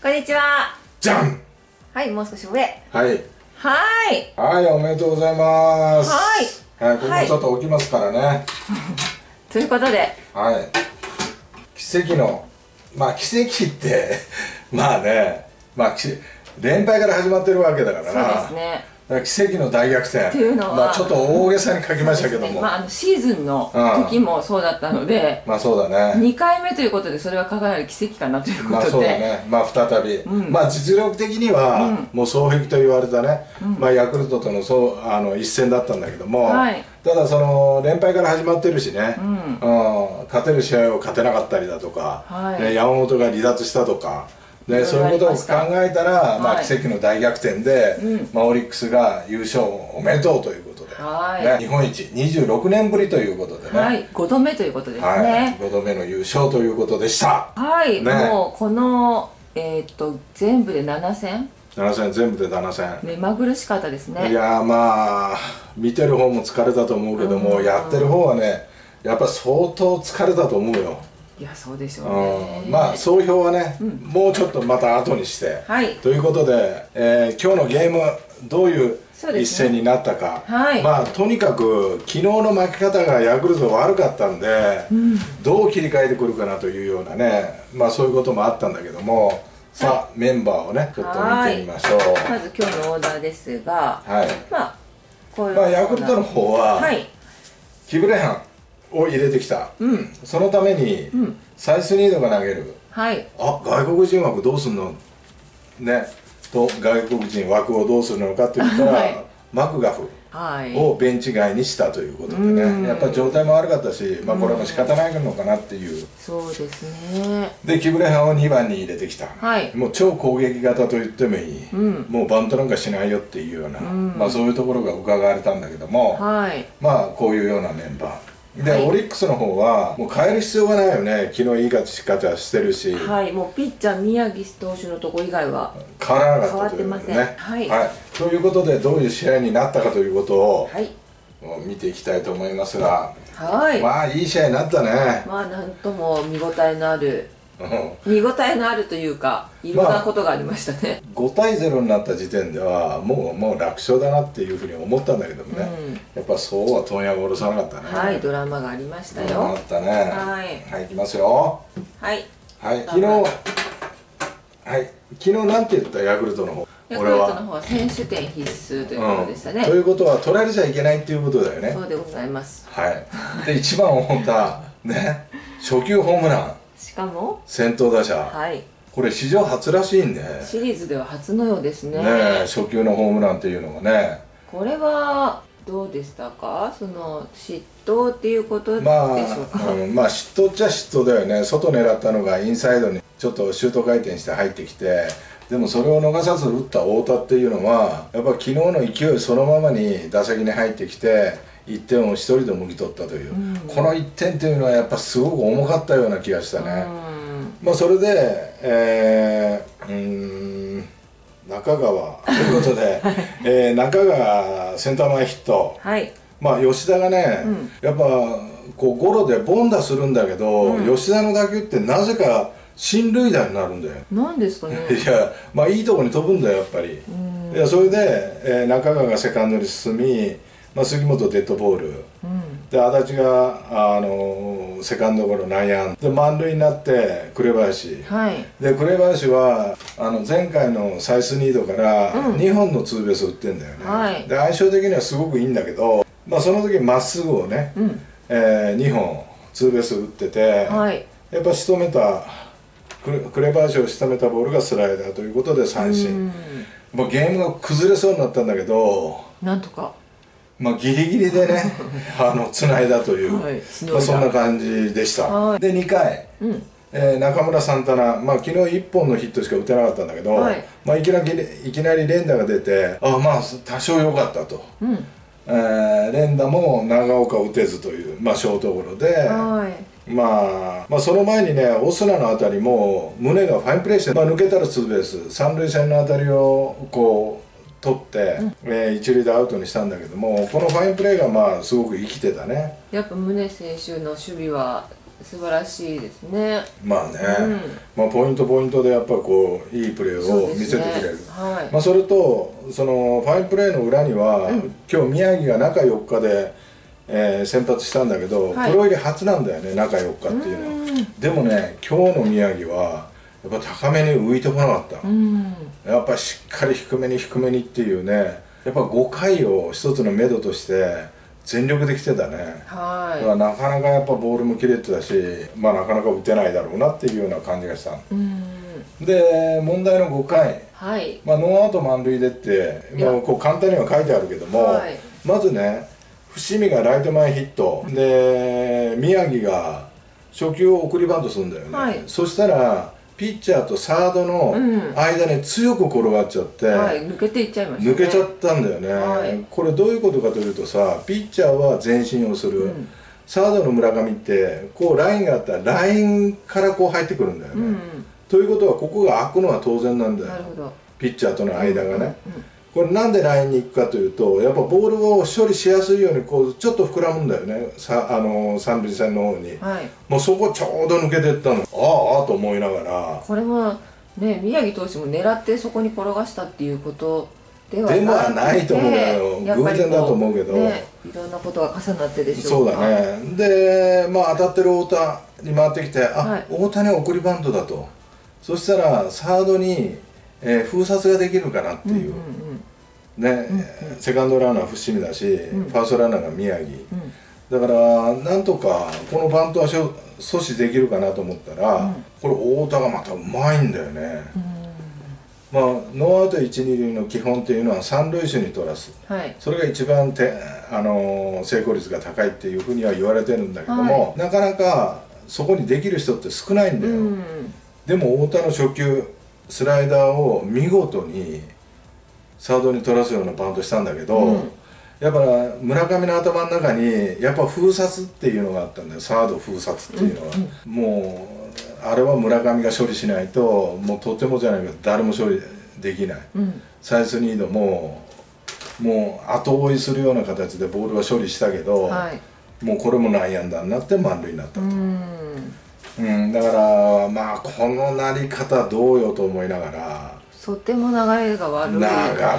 こんにちは。じゃん。はい、もう少し上。はい。はい。はいおめでとうございます。はい。はいここもちょっと起きますからね。ということで、はい、奇跡のまあ奇跡って まあねまあき連敗から始まってるわけだからそうなですね。奇跡の大逆転。っていうのはまあちょっと大げさに書きましたけども、ね。まあ、あのシーズンの時もそうだったので、まあそうだね。2回目ということでそれはかなり奇跡かなというまあそうことで、だね。まあ再び、うん。まあ実力的には、うん。もう双璧と言われたね、うん。まあヤクルトとのそうあの一戦だったんだけども、はい。ただその連敗から始まってるしね、うん。うん。勝てる試合を勝てなかったりだとか、はい。ね山本が離脱したとか、ね、いろいろそういうことを考えたら、まあ、はい奇跡の大逆転で、うん。まあ、オリックスが優勝おめでとうということで、はい。ね、日本一26年ぶりということでね、はい、5度目ということですはい。ね。5度目の優勝ということでした。はい、ね。もうこの、えーっと全部で7戦？7戦全部で7戦、目まぐるしかったですね。いやーまあ見てる方も疲れたと思うけども、うん。やってる方はねやっぱ相当疲れたと思うよ、いや、そうでしょうね。うん、まあ総評はね、うん。もうちょっとまた後にして、はい、ということで、えー今日のゲームどういう一戦になったか、はい。まあとにかく昨日の負け方がヤクルト悪かったんで、うん、どう切り替えてくるかなというようなねまあそういうこともあったんだけどもさあ、メンバーをねちょっと見てみましょう。まず今日のオーダーですが、はい、まあこういうまあ、ヤクルトの方は、はい、キブレハンを入れてきた。うん、そのために、うん、サイスニードが投げる。はい、あ外国人枠どうすんの？ね。と外国人枠をどうするのかって言ったら、はい。マクガフはい。をベンチ外にしたということでね、うん。やっぱ状態も悪かったし、まあ、これも仕方ないのかなっていう。そうですね。でキブレハンを2番に入れてきた、はい。もう超攻撃型と言ってもいい、うん。もうバントなんかしないよっていうような、うん。まあ、そういうところが伺われたんだけども、はい。まあこういうようなメンバーで、はい。オリックスの方はもう変える必要がないよね。昨日いい勝ち方してるし、はい、もうピッチャー宮城投手のとこ以外は、変わらなかったね。変わってません。はい。ということでどういう試合になったかということをはい、見ていきたいと思いますが、はい。ままあいい試合になったね、あなんとも見応えのある、うん見応えのあるというか、いろんなことがありましたね。5対0になった時点ではもうもう楽勝だなっていうふうに思ったんだけどもね、うん。やっぱそうは問屋が下ろさなかったね。はい、ドラマがありましたなよか。ったね。はい。はいいきますよ。はい。はい昨日はい昨日なんて言ったヤクルトの方？ヤクルトの方は選手権必須ということでしたね。うん、ということは取られちゃいけないっていうことだよね。そうでございます。はい。で一番思ったね初球ホームランしかも、先頭打者、はい、これ史上初らしいんでね。シリーズでは初のようですね。え初球のホームランっていうのがね。これはどうでしたか？その嫉妬っていうことでしまあ、ょうか、うん、まあ嫉妬っちゃ嫉妬だよね。外狙ったのがインサイドにちょっとシュート回転して入ってきてでもそれを逃さず打った太田っていうのはやっぱ昨日の勢いそのままに打席に入ってきて1点を一人でもぎ取ったという、うん。この1点っていうのはやっぱすごく重かったような気がしたね、うん。まあそれでえー、うーん中川。ということで、えー中川センター前ヒット。はい。まあ吉田がね、うん。やっぱこうゴロで凡打するんだけど、うん。吉田の打球ってなぜか進塁打になるんだよ、何ですかね。いやまあいいとこに飛ぶんだよやっぱり、うん。いやそれで、えー中川がセカンドに進み、まあ、杉本デッドボール。うんで足立が、あのセカンドゴロ内野安で満塁になって紅林。はい。で紅林はあの前回のサイスニードからうん。2本のツーベース打ってんだよね、はい。で相性的にはすごくいいんだけど、まあ、その時まっすぐをね、うん。え2本ツーベース打ってて、はい。やっぱ仕留めた紅林を仕留めたボールがスライダーということで三振、うん。もうゲームが崩れそうになったんだけど、なんとかまあ、ギリギリでねあの繋いだという、はい。まあ、そんな感じでした、はい。で2回。うん。えー中村サンタナ、まあ、昨日1本のヒットしか打てなかったんだけど、はい。まあ、いきなりいきなり連打が出てあまあ多少良かったと、うん。えー連打も長岡打てずという、まあ、ショートゴロで、はい。まあ、まあその前にねオスナのあたりも宗がファインプレーして、まあ、抜けたらツーベース三塁線のあたりをこう取って、えー一塁でアウトにしたんだけどもこのファインプレーがまあすごく生きてたね。やっぱ宗選手の守備は素晴らしいですね。まあね、うん。まあ、ポイントポイントでやっぱこういいプレーを見せてくれる、はい、まあ、それとそのファインプレーの裏には、うん。今日宮城が中4日で、えー先発したんだけど、はい。プロ入り初なんだよね中4日っていうのは。うん。でもね今日の宮城はやっぱ高めに浮いてこなかった、うん。やっぱしっかり低めに低めにっていうね。やっぱ5回を一つの目処として全力で来てたね。だからはなかなかやっぱボールも切れてたしまあなかなか打てないだろうなっていうような感じがしたいうん。で問題の5回はい。まあ、ノーアウト満塁でってもうこう簡単には書いてあるけども、はい。まずね伏見がライト前ヒット。で宮城が初球を送りバントするんだよね、はい。そしたらピッチャーとサードのうん。間に強く転がっちゃって、はい抜けていっちゃいましたね。抜けちゃったんだよね、はい。これどういうことかというとさピッチャーは前進をする、うん。サードの村上ってこうラインがあったらラインからこう入ってくるんだよね、うんということはここが開くのは当然なんだよ。ピッチャーとの間がね、うんうんこれなんでラインに行くかというとやっぱボールを処理しやすいようにこうちょっと膨らむんだよね。さあの三塁線の方に。はい。もうそこちょうど抜けてったの。ああと思いながら。これもね宮城投手も狙ってそこに転がしたっていうことではないと思うよ。やっぱりこ偶然だと思うけど。ね、いろんなことが重なってでしょそううかだね。でまあ当たってる太田に回ってきてあ、はい。大谷は送りバントだと。そしたらサードに、えー封殺ができるかなっていう、うんうんね、セカンドランナー伏見だし、ん。ファーストランナーが宮城、うん。だからなんとかこのバントは阻止できるかなと思ったら、うん。これ太田がまたうまいんだよね、まあノーアウト一二塁の基本っていうのは三塁手に取らす。うんはい。それが一番て、あのー成功率が高いっていうふうには言われてるんだけども、なかなかそこにできる人って少ないんだよ、うん。でも太田の初球スライダーを見事にサードに取らすようなバントしたんだけど、うん。やっぱ村上の頭の中にやっぱ封殺っていうのがあったんだよ。サード封殺っていうのは、もうあれは村上が処理しないともうとてもじゃないけど誰も処理できない。うん。サイスニードももう後追いするような形でボールは処理したけど、はい。もうこれも内野安打になって満塁になったうと、ん。うん、だからまあこのなり方どうよと思いながらとても流れが悪い。流れ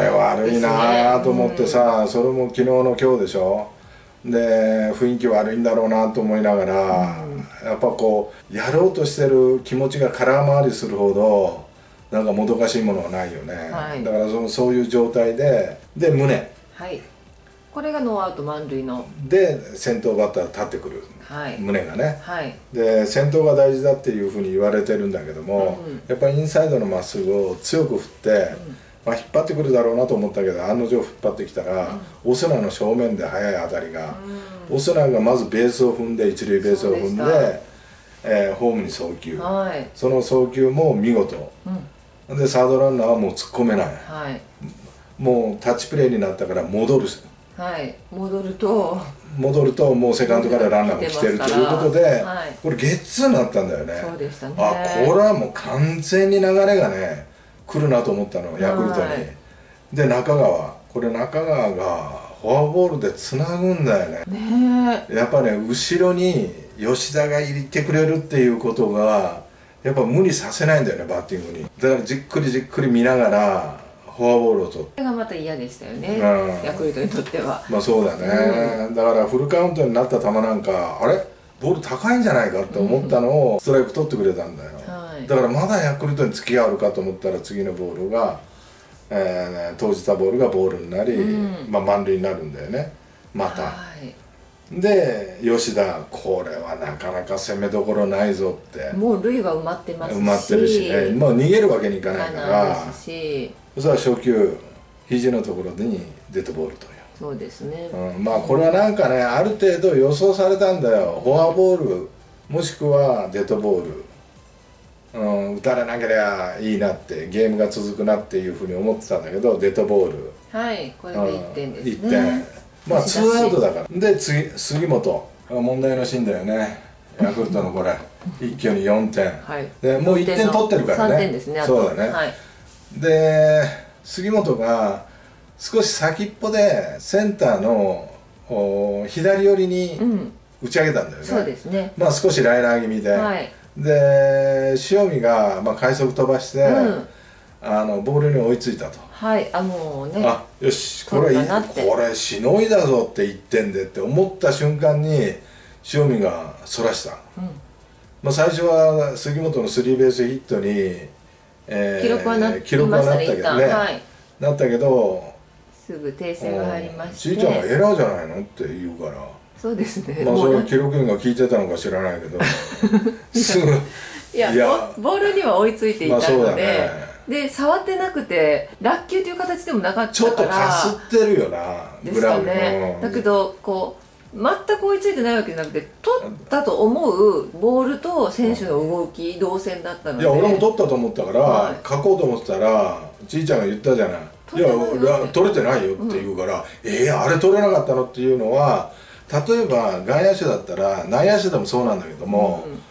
悪いなと思ってさ、それも昨日の今日でしょ？で雰囲気悪いんだろうなと思いながら、やっぱこうやろうとしてる気持ちが空回りするほどなんかもどかしいものはないよね、はい。だからそそういう状態でで胸。はいこれがノーアウト満塁の。で先頭バッター立ってくる。はい。胸がね。はい。で先頭が大事だっていうふうに言われてるんだけども、うんやっぱりインサイドのまっすぐを強く振って、まあ、引っ張ってくるだろうなと思ったけど案の定引っ張ってきたら、オスナの正面で速い当たりが、オスナがまずベースを踏んで一塁ベースを踏んでえーホームに送球。はい。その送球も見事。うん。でサードランナーはもう突っ込めない。もうタッチプレーになったから戻るはい。戻ると。戻るともうセカンドからランナーが来てるということで、はい。これゲッツーになったんだよね。そうでしたね。あこれはもう完全に流れがね来るなと思ったのヤクルトに、はいで中川。これ中川がフォアボールでつなぐんだよね。ねやっぱね後ろに吉田がいてくれるっていうことがやっぱ無理させないんだよねバッティングに。だからじっくりじっくり見ながらフォアボールを取って。それがまた嫌でしたよねうん。ヤクルトにとっては。まあそうだね、だからフルカウントになった球なんかあれ？ボール高いんじゃないかって思ったのをストライク取ってくれたんだよ、はい。だからまだヤクルトに付き合うかと思ったら次のボールが、えー投じたボールがボールになり、うん。まあ、満塁になるんだよね。また、はいで吉田これはなかなか攻めどころないぞって。もう塁は埋まってますし。埋まってるしね。もう逃げるわけにいかないかならそし。たら初球肘のところにデッドボールという。そうですね。うん、まあこれはなんかねある程度予想されたんだよ。フォアボールもしくはデッドボール、うん、打たれなければいいなってゲームが続くなっていうふうに思ってたんだけどデッドボール。はいこれで1点ですね。1点まあツーアウトだから。で次杉本。問題のシーンだよね。ヤクルトのこれ。一挙に4点、はい。でもう1点取ってるからね。3点ですねそうだね、はい。で杉本が少し先っぽでセンターのお左寄りにうん。打ち上げたんだよね。そうですね。まあ少しライナー気味で、はい。で塩見が、まあ、快速飛ばして、うん。あのボールに追いついたと、はいあもうね。あよしこれこれしのいだぞって言ってんでって思った瞬間に塩見がそらした、うん。まあ、最初は杉本のスリーベースヒットに、えー記録はな記録はなったけどね。はい。なったけどすぐ訂正が入りまして。ちいちゃんがエラーじゃないのって言うから。そうですね。まあそれ記録員が聞いてたのか知らないけど。すぐいや。ボボールには追いついていたまあそうので、だねで触ってなくて落球という形でもなかったから。ちょっとかすってるよなですかね、うんだけどこう全く追いついてないわけじゃなくて取ったと思うボールと選手の動き動線だったので。いや俺も取ったと思ったから、はい。書こうと思ってたらちいちゃんが言ったじゃない「いや取れてないよ」って言うから「えー、あれ取れなかったの?」っていうのは例えば外野手だったら内野手でもそうなんだけども、うん。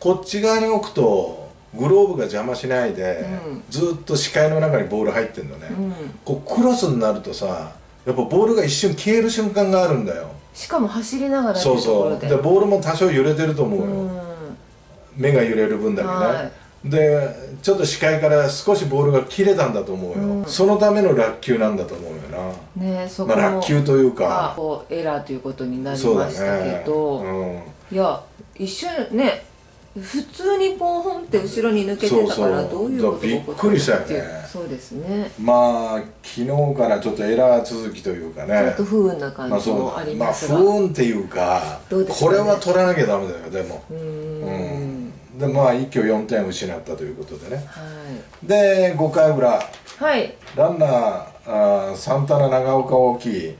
こっち側に置くとグローブが邪魔しないで、うん。ずっと視界の中にボール入ってんのね、うん。こうクロスになるとさやっぱボールが一瞬消える瞬間があるんだよ。しかも走りながらそいうそうでボールも多少揺れてると思うよ、うん。目が揺れる分だけね、はでちょっと視界から少しボールが切れたんだと思うよ、うん。そのための落球なんだと思うよな、ねそこまあ、も、落球というあかエラーということになりましたけね。ど、うん。いや一瞬ね普通にポンって後ろに抜けてたからどういうことびっくりしたよね。そうですね。まあ昨日からちょっとエラー続きというかちょねっと不運な感じもありまあますが、不運っていうかね？これは取らなきゃダメだよでも。うん。ん。でまあ一挙4点失ったということでね。はい。で5回裏。はい。ランナーあーサンタナ長岡大きい、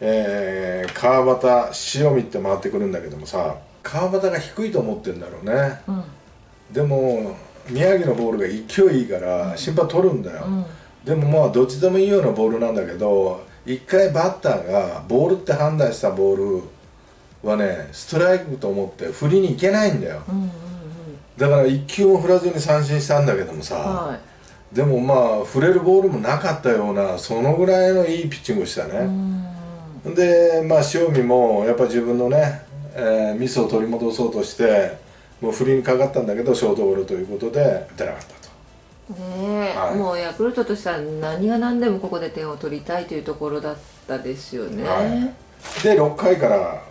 えー、川端塩見って回ってくるんだけどもさ川端が低いと思ってんだろうね。うん。でも宮城のボールが勢いいいから審判取るんだよ、うん。でもまあどっちでもいいようなボールなんだけど一回バッターがボールって判断したボールはねストライクと思って振りに行けないんだよ。うんうんうん。だから一球も振らずに三振したんだけどもさ、はでもまあ振れるボールもなかったようなそのぐらいのいいピッチングをしたね、ん。でまあ塩見もやっぱ自分のね、えーミスを取り戻そうとしてもう振りにかかったんだけどショートゴロということで出なかったと。ねえ、はい。もうヤクルトとしては何が何でもここで点を取りたいというところだったですよね、はい。で6回から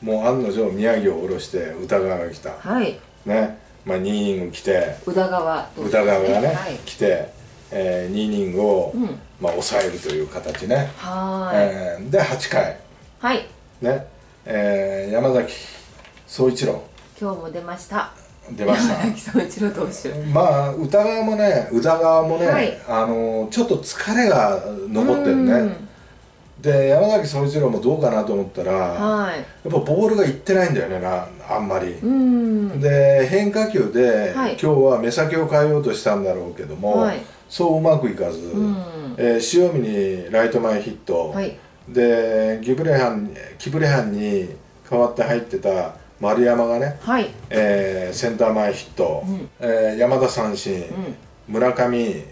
もう案の定宮城を下ろして宇田川が来た。はい。ね。まあ2イニング来て。宇田川。宇田川がね、はい、来て、え2イニングを、うん。まあ、抑えるという形ね、はーい、えーで8回はい。ね、えー山崎総一郎。今日も出ました。出ました。山崎総一郎投手。まあ宇田川もね宇田川もね、はい。あのちょっと疲れが残ってるうん。ねで山崎総一郎もどうかなと思ったら、やはい。っぱボールがいってないんだよねなあんまり、うん。で変化球で、はい。今日は目先を変えようとしたんだろうけども、はい。そううまくいかず、うん。えー塩見にライト前ヒット、はいでギブレハンキブレハンに代わって入ってた丸山がね、はい。えーセンター前ヒット、うん。えー山田三振、うん。村上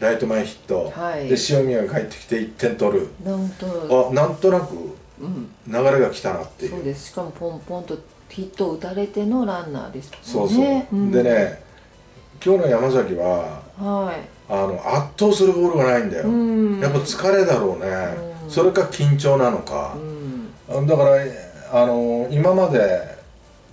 ライト前ヒット、はい。で塩見が帰ってきて1点取る。なんと。あなんとなくうん。流れが来たなっていう。そうです。しかもポンポンとヒットを打たれてのランナーですそうそう、ねん。でね今日の山崎ははい。あの圧倒するボールがないんだよ、うん。やっぱ疲れだろうね、うんそれか緊張なのか。う、ん。だからあの今まで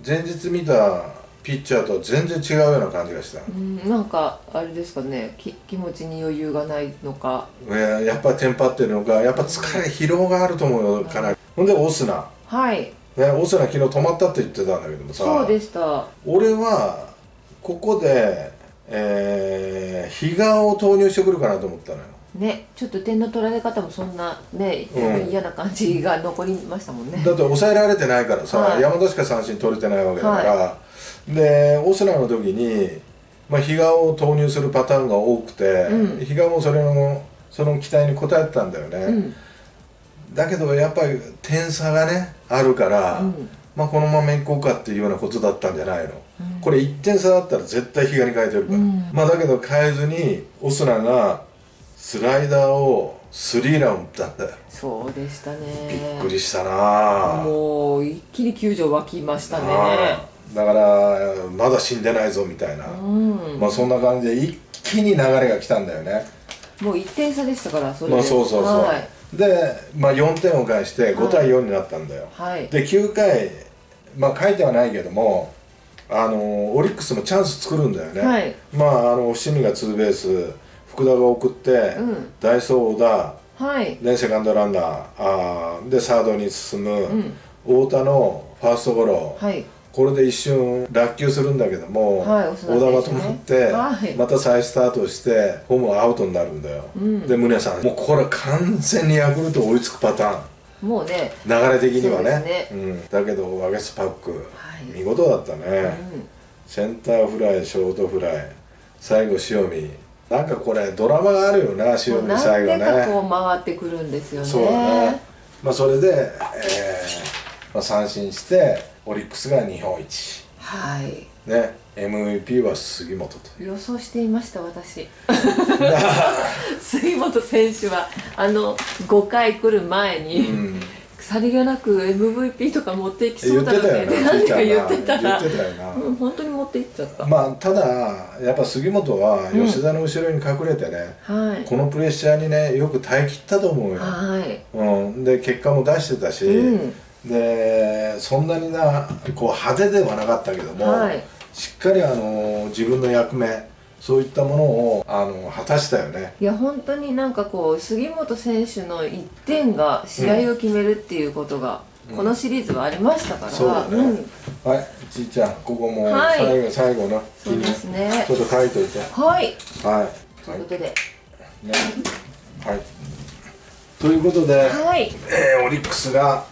前日見たピッチャーと全然違うような感じがした、うん。なんかあれですかね。き気持ちに余裕がないのか。いややっぱテンパってるのかやっぱ疲れ疲労があると思うよかなり。ほんでオスナ。はい。ね、オスナ昨日止まったって言ってたんだけどもさ。そうでした。俺はここで、えー、比嘉を投入してくるかなと思ったのよねちょっと点の取られ方もそんなね、うん。嫌な感じが残りましたもんね。だって抑えられてないからさ、はい。山田しか三振取れてないわけだから、でオスナの時に、まあ、比嘉を投入するパターンが多くて、うん。比嘉もそれのその期待に応えてたんだよね、うん。だけどやっぱり点差がねあるから、うん。まあ、このまま行こうかっていうようなことだったんじゃないの、うん。これ1点差だったら絶対比嘉に変えてるから、うん。まあだけど変えずにオスナがスライダーをスリーラン打ったんだよ。そうでしたね。びっくりしたな。あもう一気気に球場湧きましたね。だからまだ死んでないぞみたいな、うん。まあそんな感じで一気に流れが来たんだよね。もう1点差でしたからそれで。まあそうそうそう、はい、で、まあ、4点を返して5対4になったんだよ、はい、で9回まあ書いてはないけどもあのオリックスもチャンス作るんだよね、はい。まああの伏見がツーベース福田が送って、うん。ダイソー小田はい。でセカンドランナー。あーでサードに進む、ん。太田のファーストゴロ、はい。これで一瞬落球するんだけども、はい小田が止まって、はい。また再スタートしてホームアウトになるんだよ、ん。で宗さんもうこれ完全にヤクルト追いつくパターン。もうね。流れ的にはね。そうですうん、だけどワゲスパック、はい。見事だったね、うん。センターフライショートフライ最後塩見なんかこれドラマがあるよな塩見最後でかこねう回ってくるんですよね。そうだね。まあそれで、えーまあ、三振してオリックスが日本一。はい。ね MVP は杉本と予想していました私。杉本選手はあの5回来る前に、うんさりげなく MVP とか持っていきそ言ってうだなたよな何か言ってた。言らってたよな、うん本当に持っていっちゃった、まあただやっぱ杉本は吉田の後ろに隠れてね、はい。このプレッシャーにねよく耐えきったと思うよ、はい。うん、で結果も出してたし、うん。でそんなになこう派手ではなかったけども、はい。しっかりあの自分の役目そういったものをあの果たしたよね。いや本当になんかこう杉本選手の1点が試合を決めるっていうことが、このシリーズはありましたから、そうだね、ん。はい。ちいちゃんここもはい。最後、最後の気そうにですね。ちょっと書いといて。はい。はい。ということで。ね。はい。ということで、はい。えーオリックスが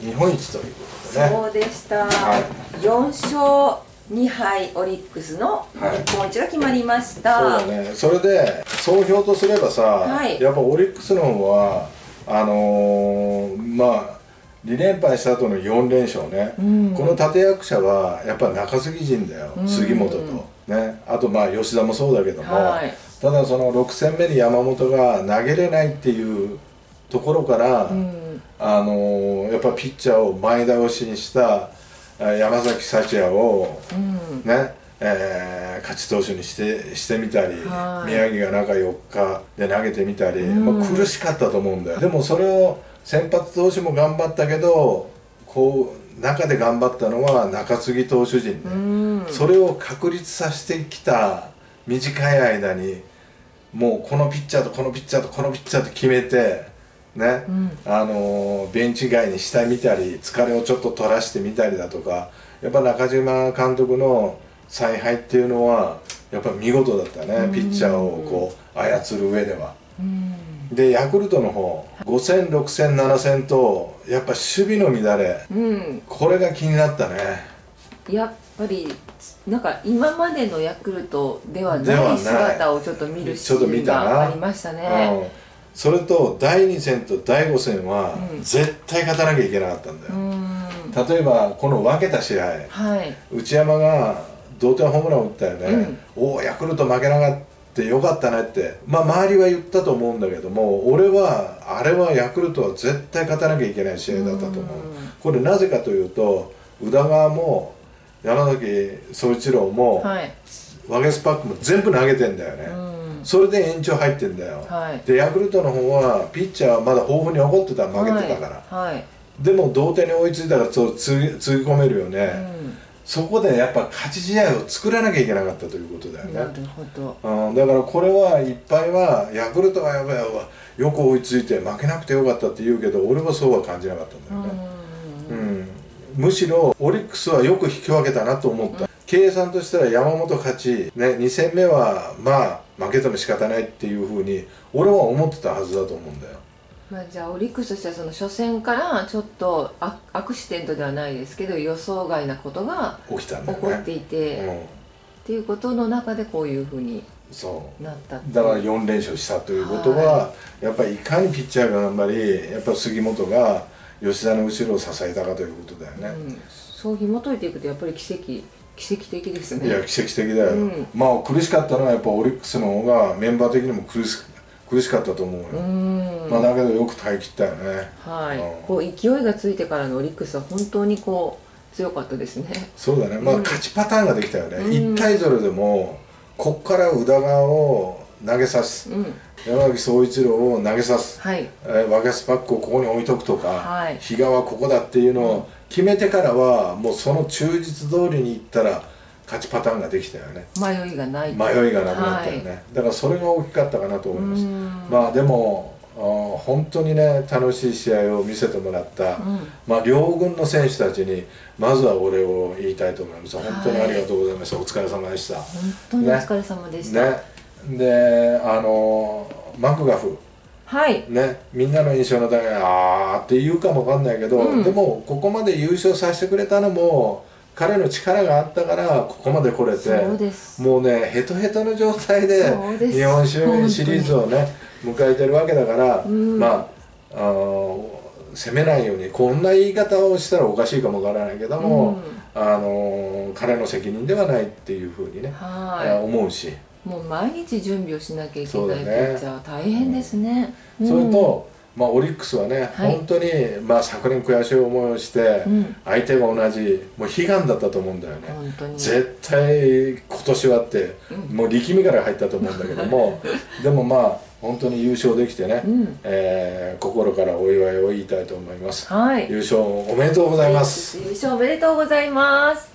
日本一ということでね。そうでした、はい。4勝2敗オリックスのはい。日本一が決まりましそうた、だね。それで総評とすればさ、はい。やっぱオリックスの方はあのーまあ2連敗した後の4連勝ね、うん。この立役者はやっぱ中継ぎ陣だよ、うん。杉本と、ね、あとまあ吉田もそうだけども、はい。ただその6戦目に山本が投げれないっていうところから、うん。あのーやっぱピッチャーを前倒しにしたあ山崎幸也をうん。ね、えー勝ち投手にしてしてみたり、はい。宮城が中4日で投げてみたり、うん。まあ、苦しかったと思うんだよ。でもそれを先発投手も頑張ったけどこう中で頑張ったのは中継ぎ投手陣ね、うん。それを確立させてきた短い間にもうこのピッチャーとこのピッチャーとこのピッチャーと決めてね、うん。あのーベンチ外にしてみたり疲れをちょっと取らしてみたりだとかやっぱ中島監督の采配っていうのはやっぱ見事だったね、ピッチャーをこう操る上では。うん。でヤクルトの方5戦6戦7戦とやっぱ守備の乱れうん。これが気になったね。やっぱりなんか今までのヤクルトではないい。姿をちょっと見るシーンがありましたね。うん、それと第2戦と第5戦はうん。絶対勝たなきゃいけなかったんだよ、うん。例えばこの分けた試合はい。内山が同点ホームランを打ったよね、おおヤクルト負けなかったよかったねって。まあ周りは言ったと思うんだけども俺はあれはヤクルトは絶対勝たなきゃいけない試合だったと思う、うん。これなぜかというと宇田川も山崎総一郎も、はい。ワゲスパックも全部投げてんだよね、うんそれで延長入ってんだよ、はい。でヤクルトの方はピッチャーはまだ豊富に残ってた負けてたから、はい。はい。でも同点に追いついたらそうつぎつぎ込めるよね、うん。そこでやっぱ勝ち試合を作らなきゃいけなかったということだよね、なるほど。うん、だからこれはいっぱいはヤクルトはやばいわよく追いついて負けなくてよかったって言うけど俺はそうは感じなかったんだよね、ううんんむしろオリックスはよく引き分けたなと思った、計算としては山本勝ち、ね、2戦目はまあ負けても仕方ないっていうふうに俺は思ってたはずだと思うんだよ。まあ、じゃあオリックスとしてはその初戦からちょっとアアクシデントではないですけど予想外なことが起きたんだね。こっていて、っうん、ていうことの中でこういうふうにそう。なったっていう。だから4連勝したということは、やっぱりいかにピッチャーが頑張りやっぱ杉本が吉田の後ろを支えたかということだよね、うん、そう紐解いていくとやっぱり奇跡奇跡的ですね。いや奇跡的だよ、うん。まあ苦しかったのはやっぱオリックスの方がメンバー的にも苦し苦しかったと思うよ、うん。まあ、だけどよく耐え切ったよね。はい、うん。こう勢いがついてからのオリックスは本当にこう強かったですね。そうだね。まあ、うん。勝ちパターンができたよね、うん。1対0でもこっから宇田川を投げさす。うん。山崎総一郎を投げさす、はい。えー、ワゲスパックをここに置いとくとか、はい。比嘉はここだっていうのを決めてからはもうその忠実通りにいったら勝ちパターンができたよね。迷いがない。迷いがなくなったよね、だからそれが大きかったかなと思います、うん。まあでも本当にね楽しい試合を見せてもらった、うん。まあ、両軍の選手たちにまずはお礼を言いたいと思います。本当にありがとうございました、お疲れ様でした。本当にお疲れ様でした、ね。であのマクガフはい。ねみんなの印象のだけあーって言うかもわかんないけど、うん。でもここまで優勝させてくれたのも彼の力があったからここまで来れてそうです。もうねヘトヘトの状態で日本シリーズをね迎えてるわけだから、うん。まああの責めないようにこんな言い方をしたらおかしいかもわからないけども、あの彼の責任ではないっていうふうにね、思うし、いもう毎日準備をしなきゃいけないピッチャー大変ですね、うん。それと、まあ、オリックスはね、はい。本当に、まあ、昨年悔しい思いをして、うん。相手が同じもう悲願だったと思うんだよね、本当に。絶対今年はって、もう力みから入ったと思うんだけども でもまあ本当に優勝できてね、うん。えー心からお祝いを言いたいと思います、はい。優勝おめでとうございます。優勝おめでとうございます